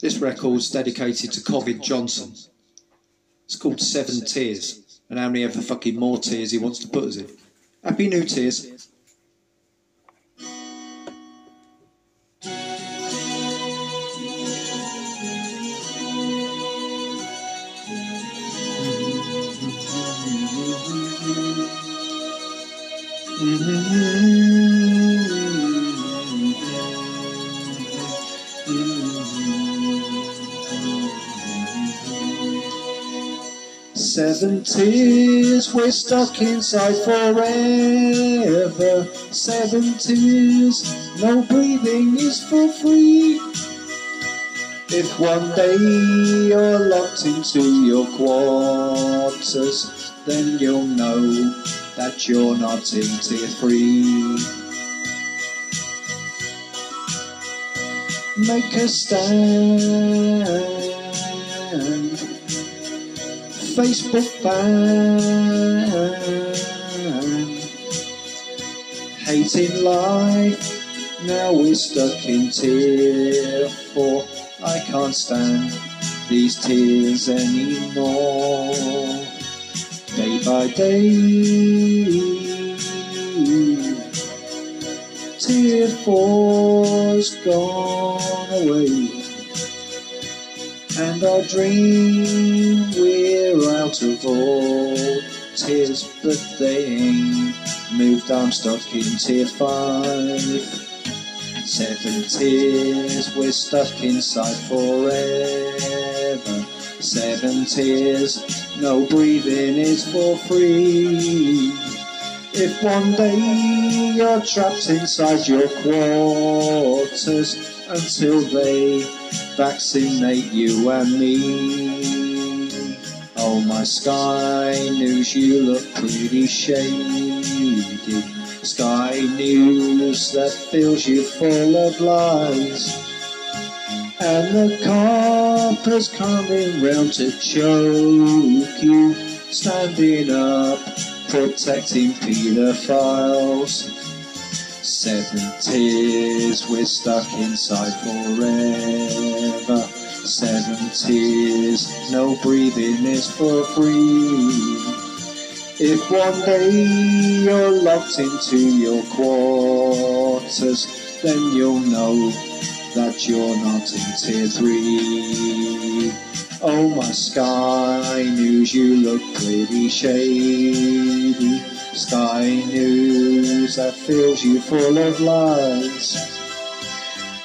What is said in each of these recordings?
This record's dedicated to Covid Johnson. It's called Seven Tiers, and how many ever fucking more tiers he wants to put us in. Happy New Tears. Seven tiers, we're stuck inside forever. Seven tears, no breathing is for free. If one day you're locked into your quarters, then you'll know that you're not in tier three. Make a stand. Facebook fan. Hating life, now we're stuck in tier four. I can't stand these tiers anymore. Day by day, tier four's gone away. And our dream we're of all tears, but they ain't moved. I'm stuck in tier five. Seven tiers, we're stuck inside forever. Seven tiers, no breathing is for free. If one day you're trapped inside your quarters until they vaccinate you and me. Oh, my Sky News, you look pretty shady. Sky News that fills you full of lies. And the coppers coming round to choke you, standing up, protecting paedophiles. Seven tiers, we're stuck inside forever. Seven tiers, no breathing is for free. If one day you're locked into your quarters, then you'll know that you're not in tier three. Oh, my Sky News, you look pretty shady. Sky News that fills you full of lies.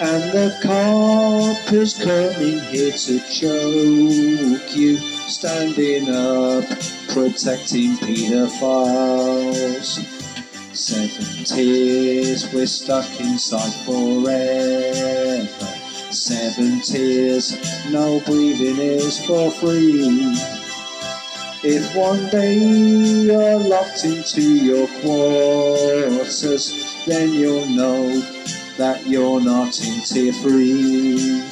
And the cop is coming here to choke you, standing up, protecting paedophiles. Seven tiers, we're stuck inside forever. Seven tiers, no breathing is for free. If one day you're locked into your quarters, then you'll know that you're not in tier three.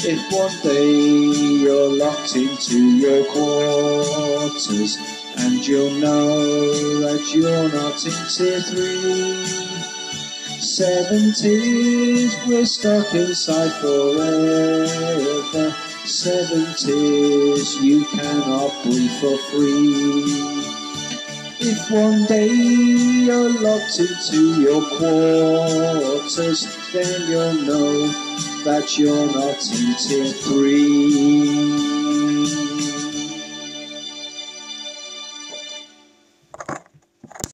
If one day you're locked into your quarters, and you'll know that you're not in tier three. Seven tiers, we're stuck inside forever. Seven tiers, you cannot breathe for free. If one day you're locked into your quarters, then you'll know that you're not in tier three.